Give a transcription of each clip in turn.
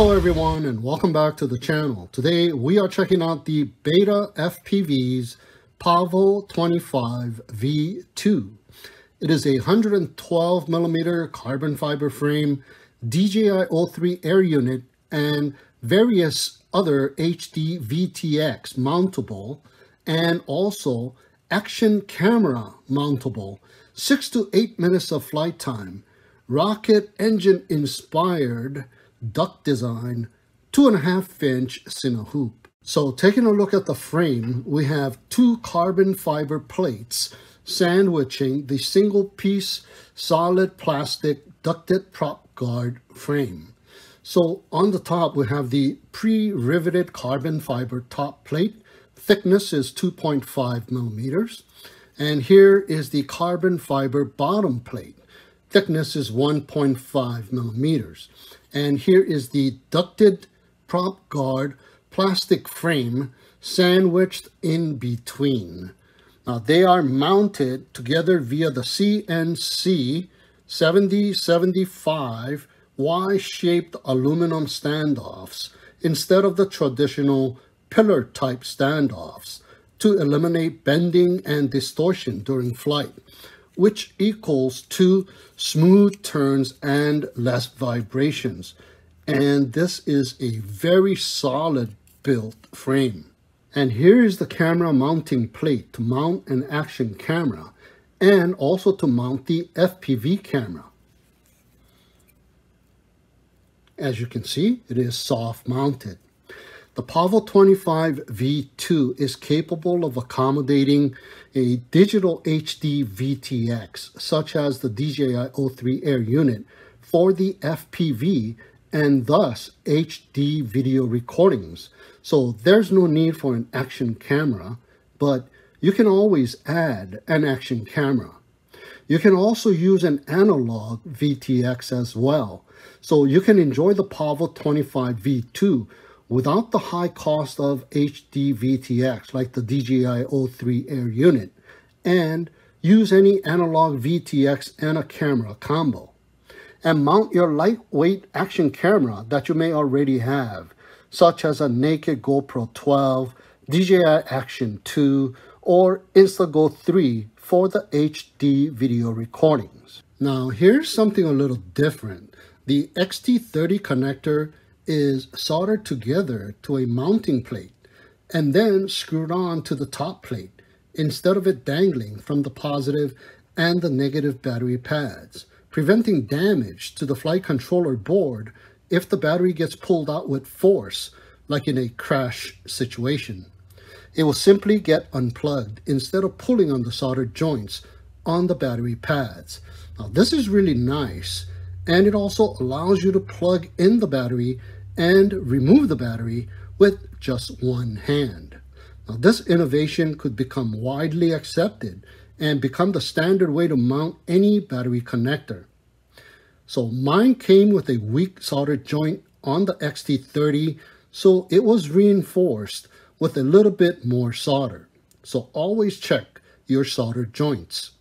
Hello everyone and welcome back to the channel. Today we are checking out the Beta FPV's Pavo 25 V2. It is a 112 millimeter carbon fiber frame, DJI O3 air unit, and various other HD VTX mountable, and also action camera mountable, 6 to 8 minutes of flight time, rocket engine inspired duck design, two and a half inch cine hoop. So taking a look at the frame, we have two carbon fiber plates sandwiching the single piece solid plastic ducted prop guard frame. So on the top, we have the pre-riveted carbon fiber top plate. Thickness is 2.5 millimeters. And here is the carbon fiber bottom plate. Thickness is 1.5 millimeters. And here is the ducted prop guard plastic frame sandwiched in between. Now they are mounted together via the CNC 7075 Y-shaped aluminum standoffs instead of the traditional pillar type standoffs to eliminate bending and distortion during flight which equals to smooth turns and less vibrations. And this is a very solid built frame. And here is the camera mounting plate to mount an action camera and also to mount the FPV camera. As you can see, it is soft mounted. The Pavo 25 V2 is capable of accommodating a digital HD VTX, such as the DJI O3 Air unit, for the FPV and thus HD video recordings. So there's no need for an action camera, but you can always add an action camera. You can also use an analog VTX as well. So you can enjoy the Pavo 25 V2 without the high cost of HD VTX like the DJI O3 Air unit and use any analog VTX and a camera combo. And mount your lightweight action camera that you may already have, such as a naked GoPro 12, DJI Action 2, or Instago 3 for the HD video recordings. Now here's something a little different. The XT30 connector is soldered together to a mounting plate and then screwed on to the top plate instead of it dangling from the positive and the negative battery pads, preventing damage to the flight controller board if the battery gets pulled out with force, like in a crash situation. It will simply get unplugged instead of pulling on the soldered joints on the battery pads. Now this is really nice and it also allows you to plug in the battery and remove the battery with just one hand. Now, this innovation could become widely accepted and become the standard way to mount any battery connector. So mine came with a weak solder joint on the XT30, so it was reinforced with a little bit more solder. So always check your solder joints.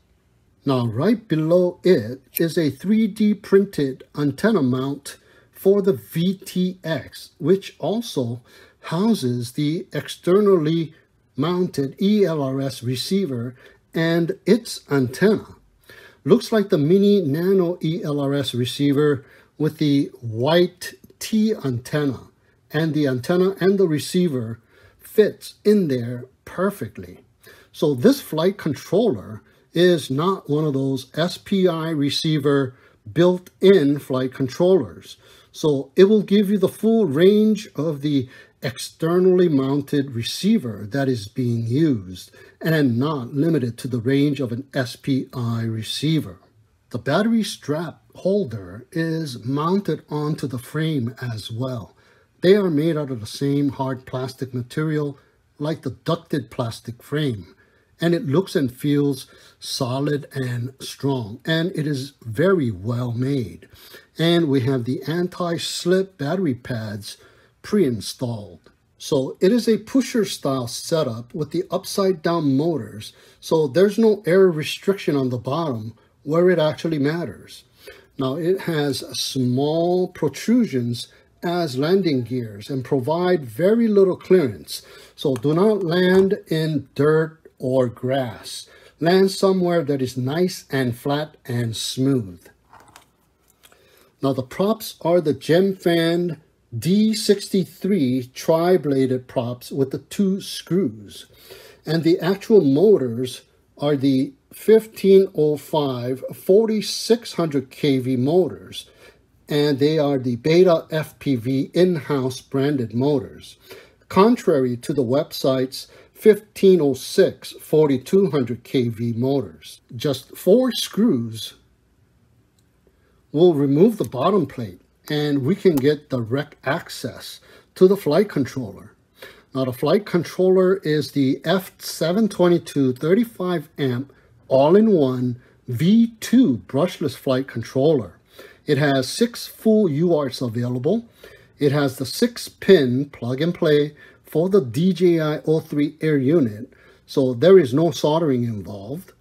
Now right below it is a 3D printed antenna mount for the VTX, which also houses the externally mounted ELRS receiver and its antenna. Looks like the mini nano ELRS receiver with the white T antenna and the antenna and the receiver fits in there perfectly. So this flight controller is not one of those SPI receiver built-in flight controllers. So it will give you the full range of the externally mounted receiver that is being used and not limited to the range of an SPI receiver. The battery strap holder is mounted onto the frame as well. They are made out of the same hard plastic material like the ducted plastic frame and it looks and feels solid and strong and it is very well made. And we have the anti-slip battery pads pre-installed. So it is a pusher style setup with the upside down motors. So there's no air restriction on the bottom where it actually matters. Now it has small protrusions as landing gears and provide very little clearance. So do not land in dirt or grass. Land somewhere that is nice and flat and smooth. Now the props are the Gemfan D63 tri-bladed props with the two screws. And the actual motors are the 1505 4600 kV motors and they are the Beta FPV in-house branded motors. Contrary to the website's 1506 4200 kV motors. Just four screws will remove the bottom plate and we can get direct access to the flight controller. Now the flight controller is the F722 35 amp all-in-one V2 brushless flight controller. It has six full UARTs available. It has the six pin plug and play for the DJI O3 Air unit, so there is no soldering involved.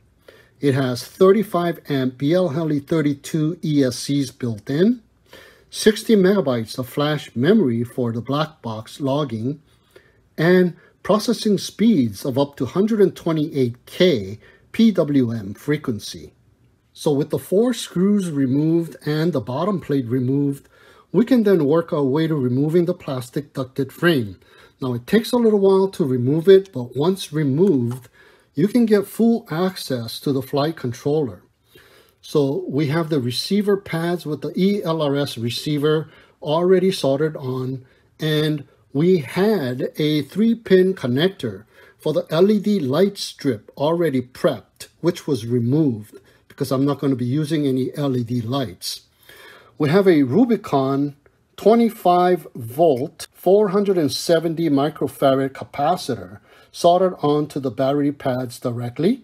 It has 35 amp BLHeli32 ESCs built in, 60 megabytes of flash memory for the black box logging, and processing speeds of up to 128K PWM frequency. So with the four screws removed and the bottom plate removed, we can then work our way to removing the plastic ducted frame. Now it takes a little while to remove it, but once removed, you can get full access to the flight controller. So we have the receiver pads with the ELRS receiver already soldered on, and we had a three pin connector for the LED light strip already prepped, which was removed because I'm not going to be using any LED lights. We have a Rubicon 25 volt 470 microfarad capacitor soldered onto the battery pads directly.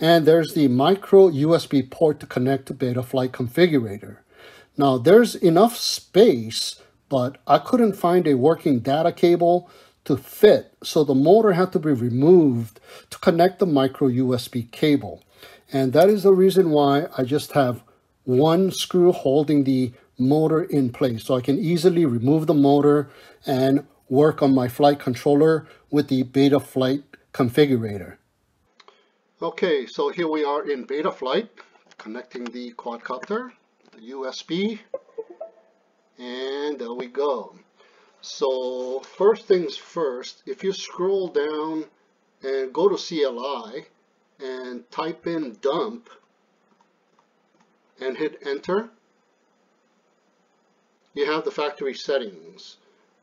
And there's the micro USB port to connect to Betaflight configurator. Now there's enough space, but I couldn't find a working data cable to fit, so the motor had to be removed to connect the micro USB cable. And that is the reason why I just have one screw holding the motor in place. So I can easily remove the motor and work on my flight controller with the Betaflight configurator. Okay, so here we are in Betaflight, connecting the quadcopter, the USB, and there we go. So first things first, if you scroll down and go to CLI and type in dump and hit enter, you have the factory settings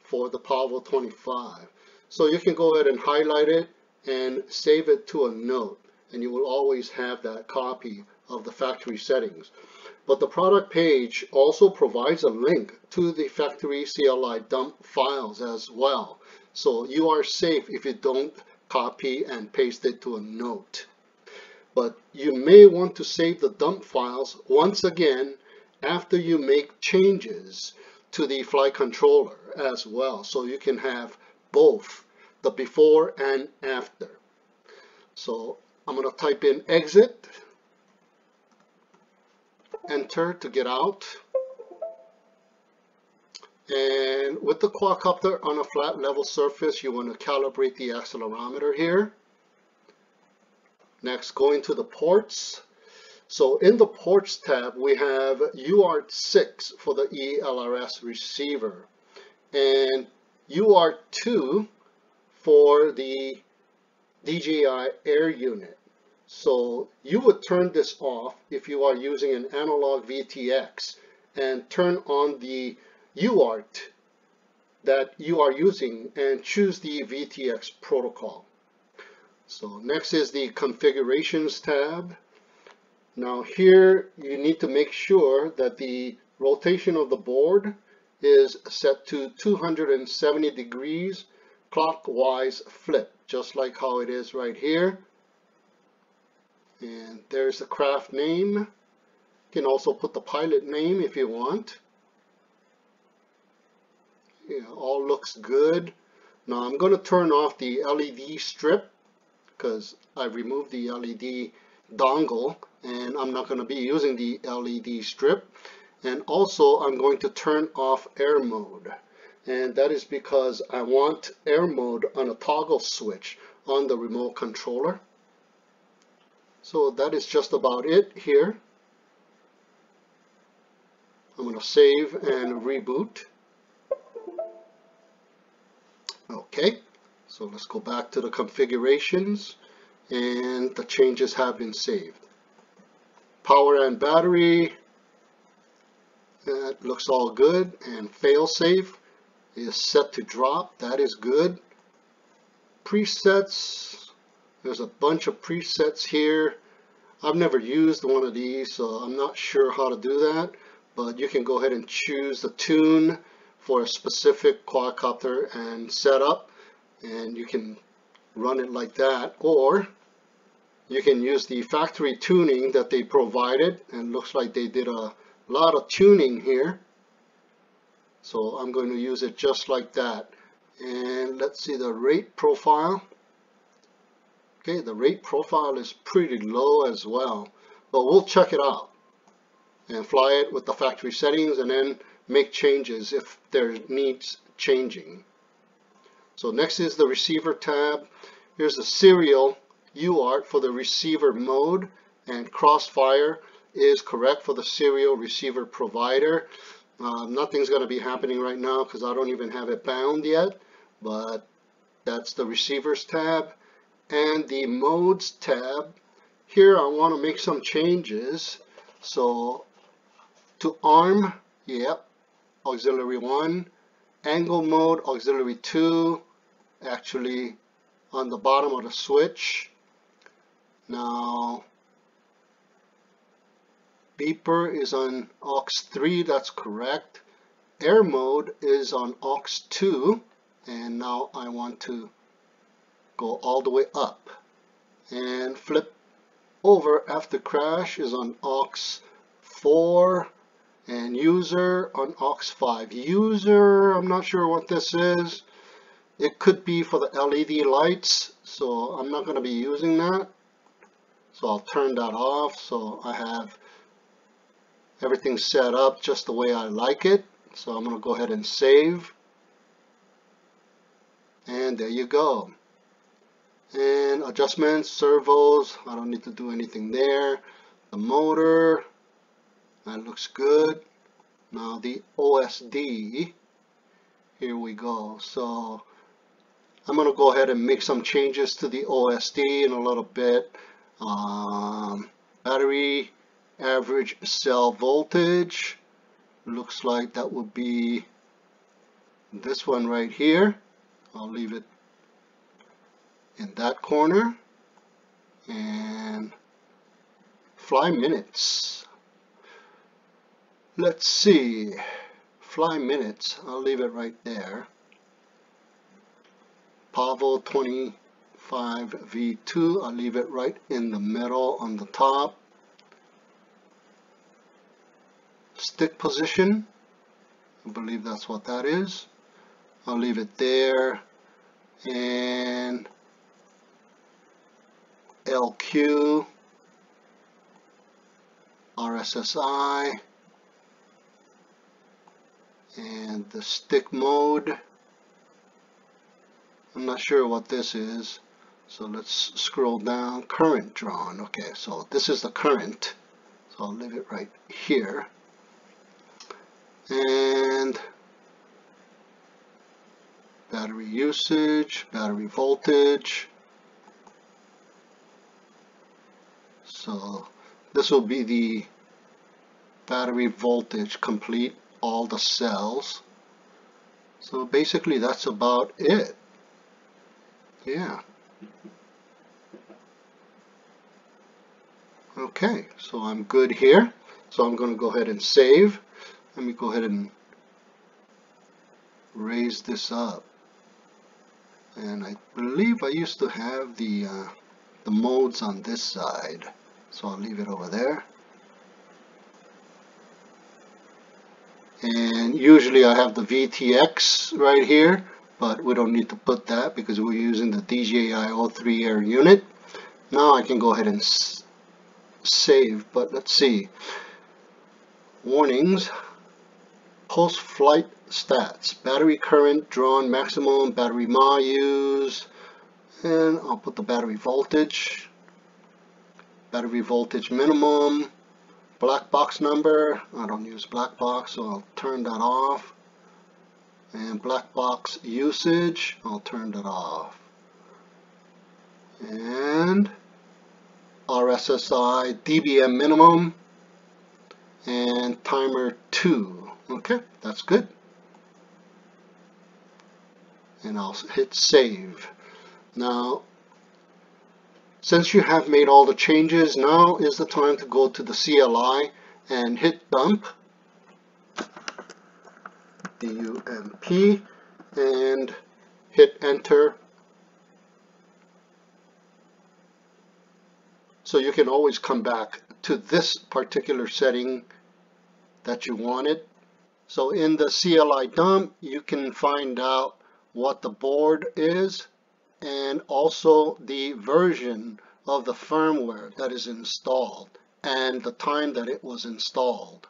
for the Pavo 25. So you can go ahead and highlight it and save it to a note and you will always have that copy of the factory settings. But the product page also provides a link to the factory CLI dump files as well. So you are safe if you don't copy and paste it to a note. But you may want to save the dump files once again after you make changes to the flight controller as well. So you can have both the before and after. So I'm going to type in exit, enter to get out. And with the quadcopter on a flat level surface, you want to calibrate the accelerometer here. Next, go into the ports. So in the ports tab, we have UART6 for the ELRS receiver and UART2 for the DJI Air unit. So you would turn this off if you are using an analog VTX and turn on the UART that you are using and choose the VTX protocol. So next is the configurations tab. Now here you need to make sure that the rotation of the board is set to 270 degrees clockwise flip, just like how it is right here. And there's the craft name. You can also put the pilot name if you want. Yeah, all looks good. Now I'm going to turn off the LED strip because I removed the LED dongle and I'm not going to be using the LED strip And also I'm going to turn off air mode. And that is because I want air mode on a toggle switch on the remote controller. So that is just about it here. I'm going to save and reboot. Okay, so let's go back to the configurations and the changes have been saved. Power and battery, that looks all good and failsafe is set to drop, that is good. Presets, there's a bunch of presets here. I've never used one of these so I'm not sure how to do that but you can go ahead and choose the tune for a specific quadcopter and set up and you can run it like that or you can use the factory tuning that they provided and looks like they did a lot of tuning here so I'm going to use it just like that and let's see the rate profile okay the rate profile is pretty low as well but we'll check it out and fly it with the factory settings and then make changes if there needs changing. So next is the receiver tab. Here's the serial UART for the receiver mode and crossfire is correct for the serial receiver provider. Uh, nothing's going to be happening right now because I don't even have it bound yet, but that's the receivers tab. And the modes tab, here I want to make some changes. So to arm, yep, auxiliary 1, angle mode, auxiliary 2, actually on the bottom of the switch. Now, beeper is on aux 3, that's correct. Air mode is on aux 2, and now I want to go all the way up. And flip over after crash is on aux 4 and user on aux5 user I'm not sure what this is it could be for the LED lights so I'm not going to be using that so I'll turn that off so I have everything set up just the way I like it so I'm going to go ahead and save and there you go and adjustments servos I don't need to do anything there the motor that looks good. Now the OSD, here we go. So I'm going to go ahead and make some changes to the OSD in a little bit. Um, battery average cell voltage looks like that would be this one right here. I'll leave it in that corner. And fly minutes. Let's see. Fly minutes. I'll leave it right there. Pavo 25 V2 I'll leave it right in the middle on the top. Stick position. I believe that's what that is. I'll leave it there. And LQ RSSI and the stick mode. I'm not sure what this is so let's scroll down current drawn okay so this is the current so I'll leave it right here and battery usage battery voltage so this will be the battery voltage complete all the cells. So basically that's about it. Yeah. Okay, so I'm good here. So I'm going to go ahead and save. Let me go ahead and raise this up. And I believe I used to have the, uh, the modes on this side. So I'll leave it over there. and usually I have the VTX right here but we don't need to put that because we're using the DJI O3 Air unit. Now I can go ahead and save but let's see. Warnings, post-flight stats, battery current drawn maximum, battery ma used, and I'll put the battery voltage, battery voltage minimum, black box number, I don't use black box so I'll turn that off, and black box usage, I'll turn that off, and RSSI DBM minimum, and timer 2, okay, that's good, and I'll hit save. Now, since you have made all the changes, now is the time to go to the CLI and hit dump, D-U-M-P, and hit enter. So you can always come back to this particular setting that you wanted. So in the CLI dump, you can find out what the board is and also the version of the firmware that is installed and the time that it was installed.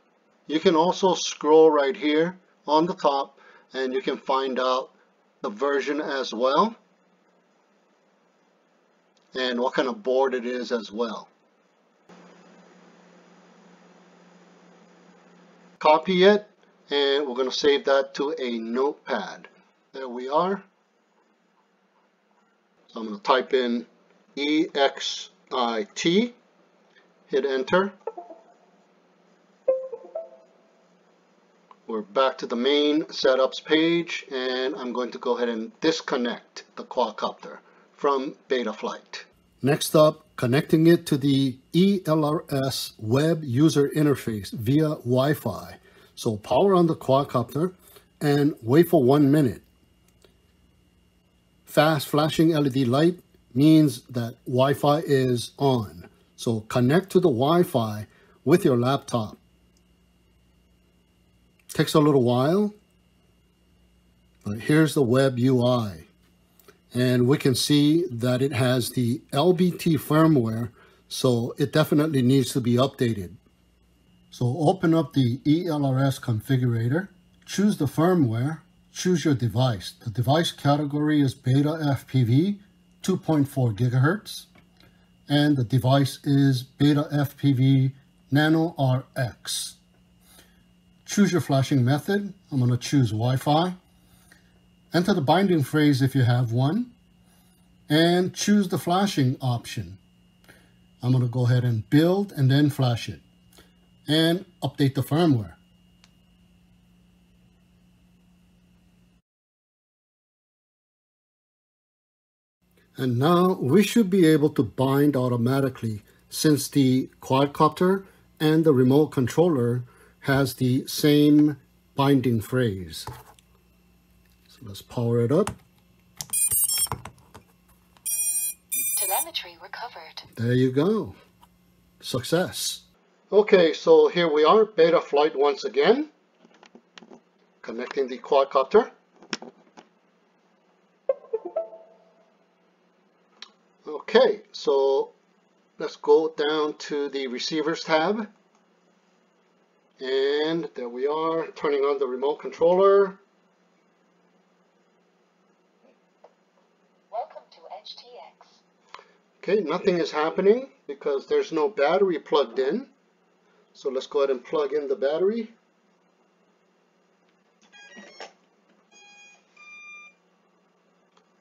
You can also scroll right here on the top and you can find out the version as well and what kind of board it is as well. Copy it and we're going to save that to a notepad. There we are. So I'm going to type in EXIT, hit enter. We're back to the main setups page and I'm going to go ahead and disconnect the quadcopter from Betaflight. Next up, connecting it to the ELRS web user interface via Wi-Fi. So power on the quadcopter and wait for one minute. Fast flashing LED light means that Wi-Fi is on. So connect to the Wi-Fi with your laptop. Takes a little while, but here's the web UI. And we can see that it has the LBT firmware, so it definitely needs to be updated. So open up the ELRS configurator, choose the firmware, choose your device. The device category is Beta FPV 2.4 gigahertz, and the device is Beta FPV Nano RX. Choose your flashing method. I'm going to choose Wi-Fi. Enter the binding phrase if you have one, and choose the flashing option. I'm going to go ahead and build and then flash it, and update the firmware. And now we should be able to bind automatically since the quadcopter and the remote controller has the same binding phrase. So let's power it up. Telemetry recovered. There you go. Success. Okay, so here we are, Betaflight once again. Connecting the quadcopter. Okay, so let's go down to the receivers tab. And there we are, turning on the remote controller. Welcome to EdgeTX. Okay, nothing is happening because there's no battery plugged in. So let's go ahead and plug in the battery.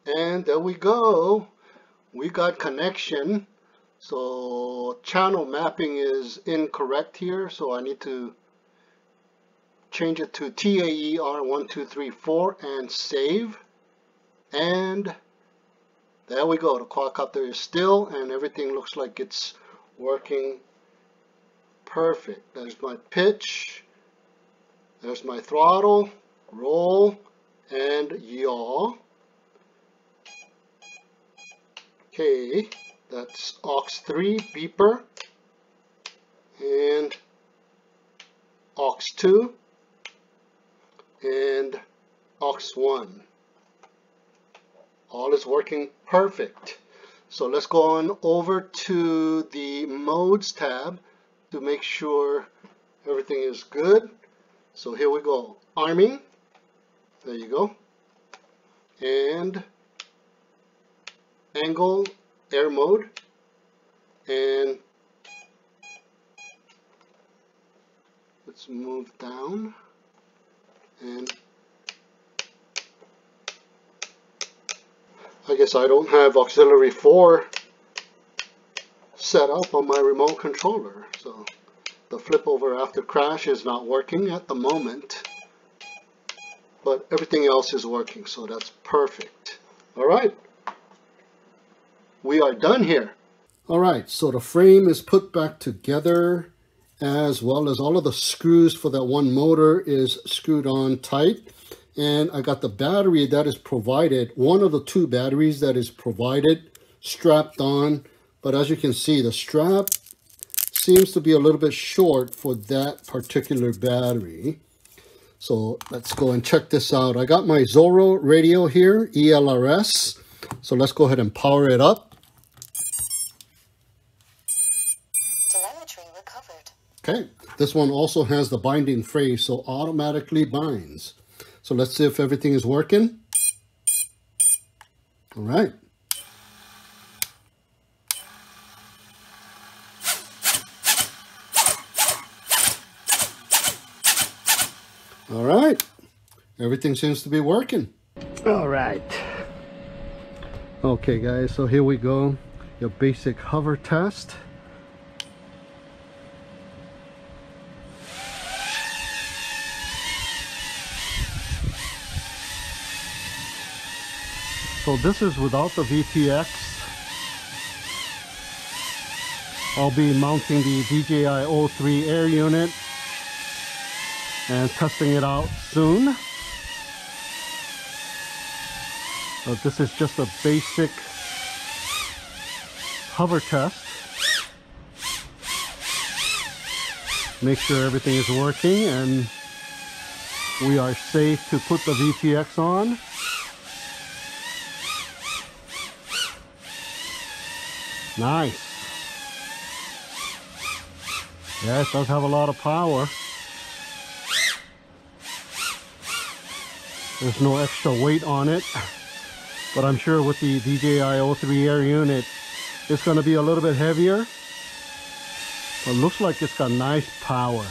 And there we go we got connection so channel mapping is incorrect here so I need to change it to TAER1234 and save. And there we go. The quadcopter is still and everything looks like it's working perfect. There's my pitch. There's my throttle. Roll. And yaw. Okay, that's aux3 beeper. And aux2 and aux1. All is working perfect. So let's go on over to the modes tab to make sure everything is good. So here we go. Arming. There you go. And angle, air mode. And let's move down. And I guess I don't have auxiliary 4 set up on my remote controller. So the flip over after crash is not working at the moment. But everything else is working, so that's perfect. All right. We are done here. All right, so the frame is put back together as well as all of the screws for that one motor is screwed on tight and I got the battery that is provided, one of the two batteries that is provided strapped on. But as you can see, the strap seems to be a little bit short for that particular battery. So let's go and check this out. I got my Zorro radio here, ELRS. So let's go ahead and power it up. Okay, this one also has the binding phrase, so automatically binds. So let's see if everything is working. All right. All right. Everything seems to be working. All right. Okay, guys, so here we go. Your basic hover test. So this is without the VTX. I'll be mounting the DJI O3 air unit and testing it out soon. So this is just a basic hover test. Make sure everything is working and we are safe to put the VTX on. Nice. Yeah, it does have a lot of power. There's no extra weight on it. But I'm sure with the DJI O3 Air unit, it's going to be a little bit heavier. But looks like it's got nice power.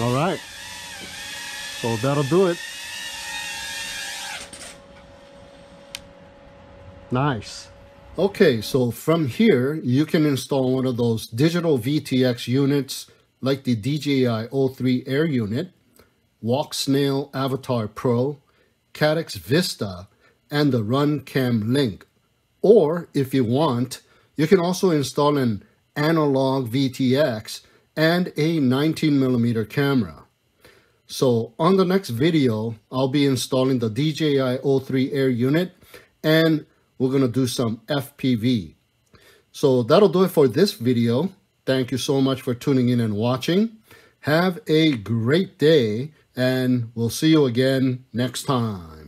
All right. So that'll do it. Nice. Okay, so from here, you can install one of those digital VTX units like the DJI O3 Air unit, Walksnail Avatar Pro, Caddx Vista, and the RunCam Link. Or, if you want, you can also install an analog VTX and a 19mm camera. So on the next video, I'll be installing the DJI O3 Air unit and we're going to do some FPV. So that'll do it for this video. Thank you so much for tuning in and watching. Have a great day and we'll see you again next time.